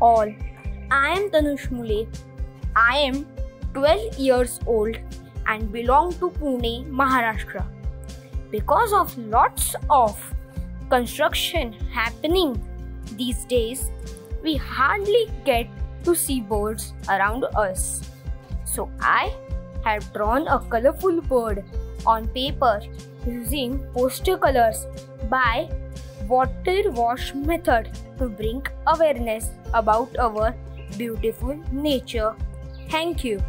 all, I am Tanush Muley. I am 12 years old and belong to Pune, Maharashtra. Because of lots of construction happening these days, we hardly get to see birds around us. So I have drawn a colorful bird on paper using poster colors by water wash method to bring awareness about our beautiful nature. Thank you.